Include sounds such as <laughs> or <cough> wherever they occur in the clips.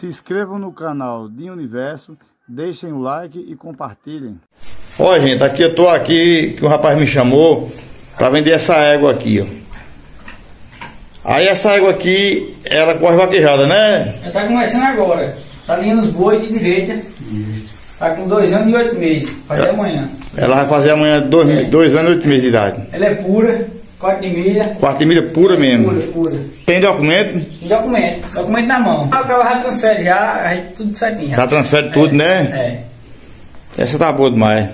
Se inscrevam no canal de Universo, deixem o like e compartilhem. Olha gente, aqui eu tô aqui, que o rapaz me chamou para vender essa égua aqui, ó. Aí essa égua aqui, ela corre vaquejada, né? Ela tá começando agora. Tá linha nos boi de direita. Tá com dois anos e oito meses. Fazer amanhã. Ela vai fazer amanhã dois, É. dois anos e oito meses de idade. Ela é pura, corte de milha. Quarta de milha pura mesmo. Pura, pura. Tem documento? E documento. Documento na mão. O cara já transfere já, aí tudo certinho. Já transfere tudo, né? É. Essa tá boa demais.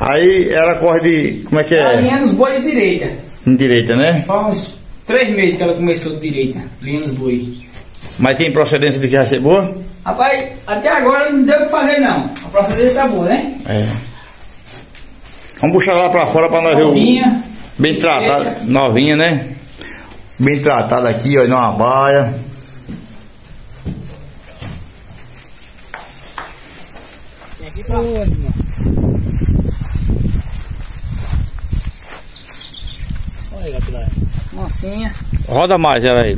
Aí ela corre de. Como é que é? linha nos boi de direita. Em direita, né? Faz uns três meses que ela começou de direita. Linha nos boi. Mas tem procedência de que vai ser boa? Rapaz, até agora não deu o que fazer não. A procedência tá boa, né? É. Vamos puxar lá pra fora pra nós ver o. Bem tratada, novinha, né? Bem tratada aqui, ó, numa baia. Mansinha. Roda mais ela aí.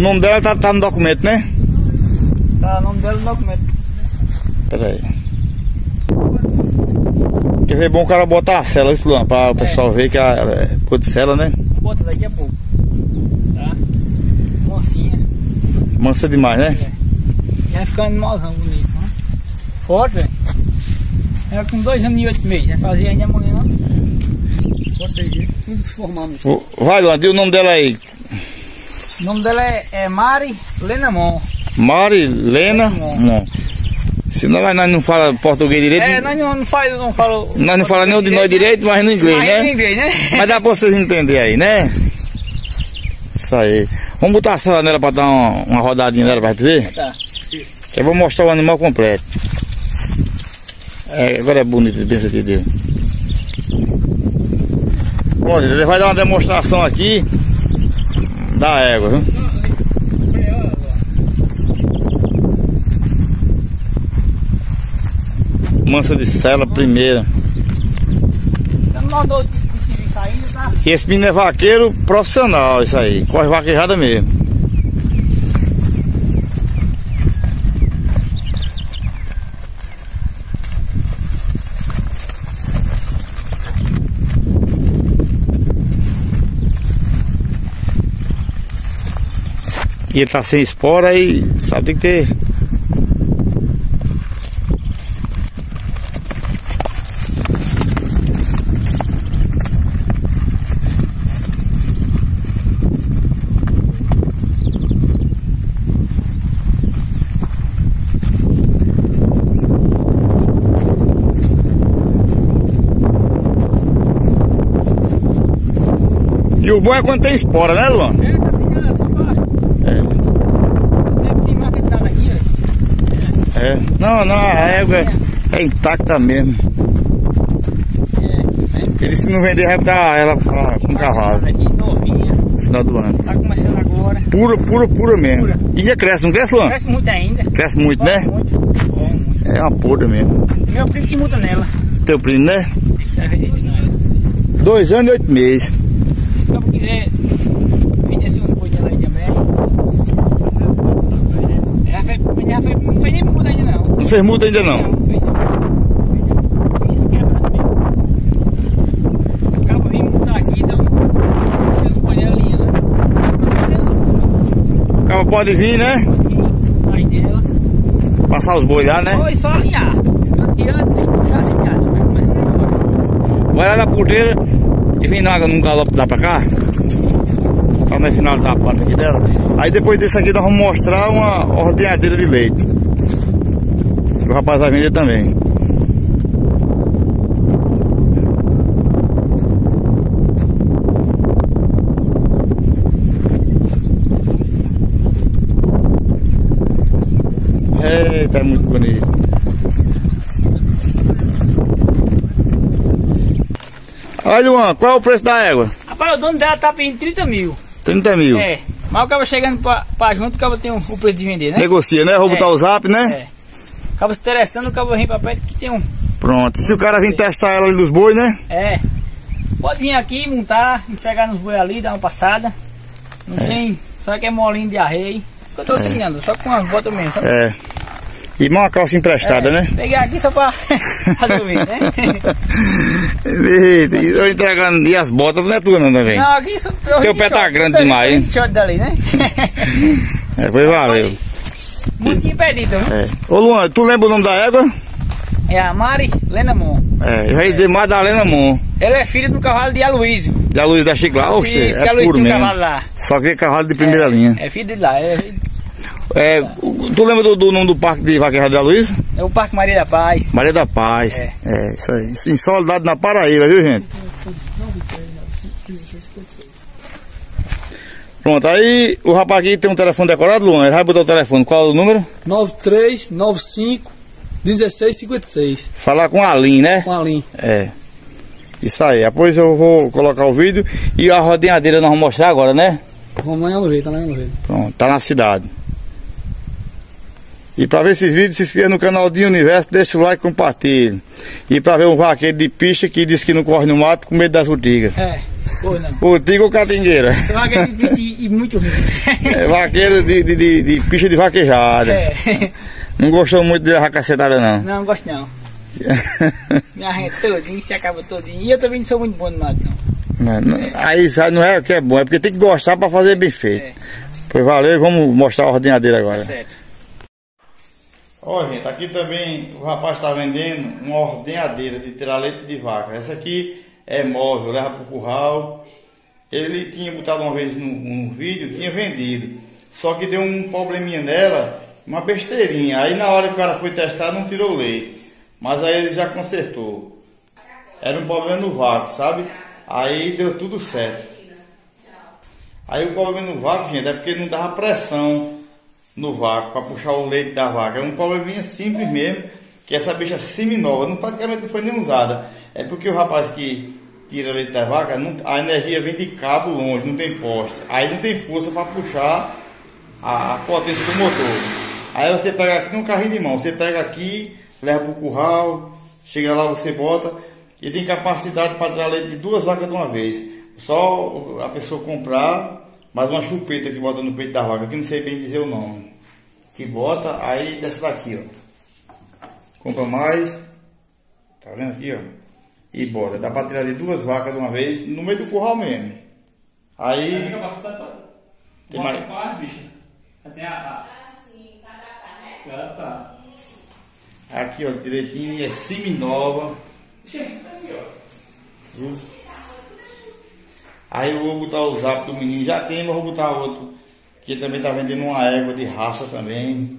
O nome dela tá, tá no documento, né? Tá o nome dela no documento. Pera aí. Quer ver bom o cara botar a cela, isso, Luan, pra o pessoal ver que ela é cor de cela, né? Bota daqui a pouco. Tá? Mansinha. Mansa demais, né? Já ficando animalzão bonito, né? Forte, velho. Ela com dois anos e oito meses. Vai fazer ainda amanhã, não? Jeito. Tudo formamos. O- Vai, Luan, diz o nome dela aí. O nome dela é, é Mari Lenamon. Mari Lena. Mon. Senão nós nós não fala português direito. É, nós não, não faz, não fala. Nós não falamos nenhum de nós direito, mas no inglês, Mas né? no inglês, né? Mas dá pra vocês entenderem aí, né? Isso aí. Vamos botar a cela nela pra dar uma, uma rodadinha nela pra gente ver? Tá. Eu vou mostrar o animal completo. É, agora é bonito, pensa de Deus. Bom, ele vai dar uma demonstração aqui da égua, viu? Mansa de cela primeira. E esse menino é vaqueiro profissional, isso aí. Corre vaquejada mesmo. E ele tá sem espora e só tem que ter. E o bom é quando tem espora, né, Luan? É, tá sem nada, só baixo. É. Deve ter marca de nada aqui, ó. É. Não, não, a égua é, é intacta mesmo. É, Ele se não vender vai botar ela pra- com cavalo novinha. no final do ano. Tá começando agora. Pura, pura, pura mesmo. Pura. E já cresce, não cresce, Luan? Cresce muito ainda. Cresce muito, né? Muito. Bom, muito. É uma pura mesmo. Meu primo que muda nela. Teu primo, né? Dois anos e oito meses. Se eu quiser vender assim uns boi dela aí também. Já foi, já foi, não foi nem muda ainda não. Não fez muda ainda não. Não, ali, né? O pode vir, né? Passar os bois lá, né? Foi só alinhar. Sem puxar. Vai agora. Vai lá na porteira e vem na água num galope lá pra cá. Pra nós finalizar a parte aqui dela. Aí depois desse aqui nós vamos mostrar uma ordenhadeira de leite. O rapaz vai vender também. Eita, é muito bonito. Olha, Luan, qual é o preço da égua? Rapaz, o dono dela tá pedindo 30 mil. 30 mil. É. Mas o cara chegando pra, pra junto, o cara tem um, o preço de vender, né? Negocia, né? Vou botar o zap, né? É. Acaba se interessando, o cara vem pra perto que tem um. Pronto. Se o cara vir testar ela ali dos bois, né? É. Pode vir aqui, montar, entregar nos boi ali, dar uma passada. Não tem. Só que é molinho de arreio. Eu tô treinando, só com as botas mesmo. Só... É. E uma calça emprestada, É, né? Peguei aqui só pra <laughs> o vídeo, né? <laughs> Eita, e eu entregando. E as botas não é tua não também. Não, aqui só. Teu pé tá grande demais, hein? Short dali, né? <laughs> É, foi valeu. Muito impedido, viu? É. Ô Luan, tu lembra o nome da égua? É a Mari Lenamon. É, eu ia dizer Madalena Mon. Ela é filha do cavalo de Aloysio. Da Luiz da Chiclá, ou seja, é a Luiz puro um mesmo. cavalo lá. Só que é cavalo de primeira linha. É filho de lá. É, É, tu lembra do, do nome do parque de vaquejada da Luiz? é o Parque Maria da Paz. Maria da Paz. É. É, isso aí. Em soldado na Paraíba, viu, gente? Pronto, aí o rapaz aqui tem um telefone decorado, Luan. Ele vai botar o telefone. Qual é o número? 9395 1656 Falar com a Aline, né? com a linha. É. Isso aí. Depois eu vou colocar o vídeo e a rodeadeira nós vamos mostrar agora, né? Vamos lá em Alveio, tá lá em Alveio. Pronto, tá na cidade. E para ver esses vídeos, se inscreva no canal de Universo, deixa o like e compartilhe. E para ver um vaqueiro de pista que diz que não corre no mato com medo das urtigas. É, foi não. Urtiga ou catingueira? Você vai ganhar e, e muito ruim. <laughs> É vaqueiro de, de, de, de pista de vaquejada. É. Não gostou muito de racacetada, não. Não, não gosto não. <laughs> Me arreta todinho, se acaba todinho. E eu também não sou muito bom no mato, não. Não, não, Aí sabe, não é o que é bom, é porque tem que gostar para fazer bem feito. É. Pois valeu, vamos mostrar a ordenhadeira agora. Tá certo. Ó, gente, aqui também o rapaz está vendendo uma ordenhadeira de tirar leite de vaca. Essa aqui é móvel, leva para o curral. Ele tinha botado uma vez num vídeo, tinha vendido. Só que deu um probleminha nela, uma besteirinha. Aí na hora que o cara foi testar, não tirou leite. Mas aí ele já consertou. Era um problema no vácuo, sabe? Aí deu tudo certo. Aí o problema no vácuo, gente, é porque não dava pressão no vácuo para puxar o leite da vaca. É um probleminha simples mesmo, que essa bicha seminova, não praticamente não foi nem usada. É porque o rapaz que tira leite da vaca, não- a energia vem de cabo longe, não tem poste. Aí não tem força para puxar a, a potência do motor. Aí você pega aqui num carrinho de mão, você pega aqui, leva pro curral, chega lá, você bota, e tem capacidade para tirar leite de duas vacas de uma vez. Só a pessoa comprar mais uma chupeta que bota no peito da vaca, que não sei bem dizer o nome. Que bota, aí desce daqui, ó. Compra mais. Tá vendo aqui, ó? E bota. Dá pra tirar de duas vacas de uma vez, no meio do curral mesmo. Aí. capacidade pra. Tem Bota mais- quase, bicho. Até a. Ah, tá. Aqui, ó, direitinho, é semi-nova. Viu? Aí eu vou botar o zap do menino, já tem, mas vou botar outro. Que também tá vendendo uma égua de raça também.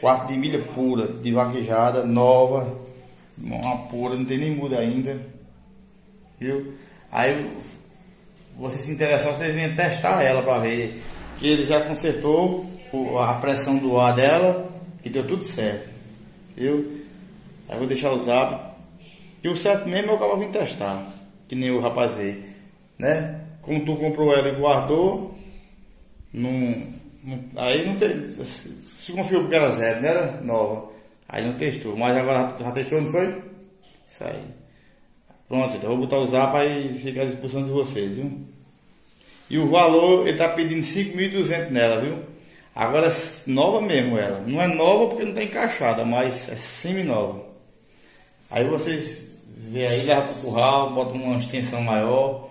Quarto de milha pura, de vaquejada, nova. Uma pura, não tem nem muda ainda. Viu? Aí você se interessar, vocês vêm testar ela para ver. Que ele já consertou a pressão do ar dela e deu tudo certo. Viu? Aí eu vou deixar o zap. E o certo mesmo é o eu vim testar. Que nem o rapaz. Né? Como tu comprou ela e guardou, não, aí não tem. Se confiou porque era zero, não era nova. Aí não testou. Mas agora já testou, não foi? Isso aí. Pronto, então vou botar o zap aí fica à disposição de vocês, viu? E o valor, ele tá pedindo 5.200 nela, viu? Agora, nova mesmo ela. Não é nova porque não tá encaixada, mas é semi-nova. Aí vocês vê aí, leva pro curral, bota uma extensão maior.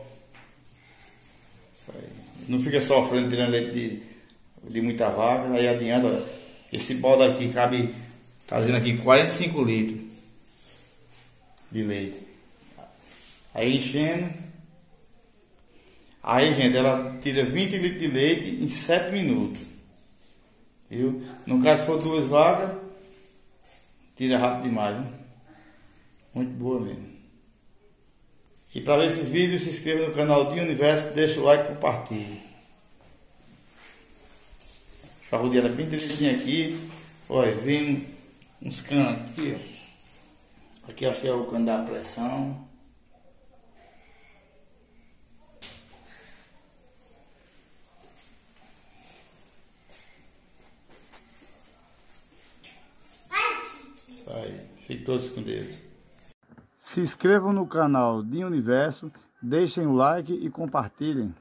Não fica sofrendo tirando leite de, de muita vaca. Aí adianta, esse balde aqui cabe, tá dizendo aqui 45 litros de leite. Aí enchendo. Aí, gente, ela tira 20 litros de leite em 7 minutos. Viu? No caso, se for duas vacas, tira rápido demais. Viu? Muito boa mesmo. E para ver esses vídeos, se inscreva no canal de Universo, deixa o like e compartilhe. é bem direitinho aqui. Olha, vem uns canos aqui, ó. Aqui acho que é o cano da pressão. Sai, fique todos com Deus. Se inscrevam no canal de Universo, deixem o like e compartilhem.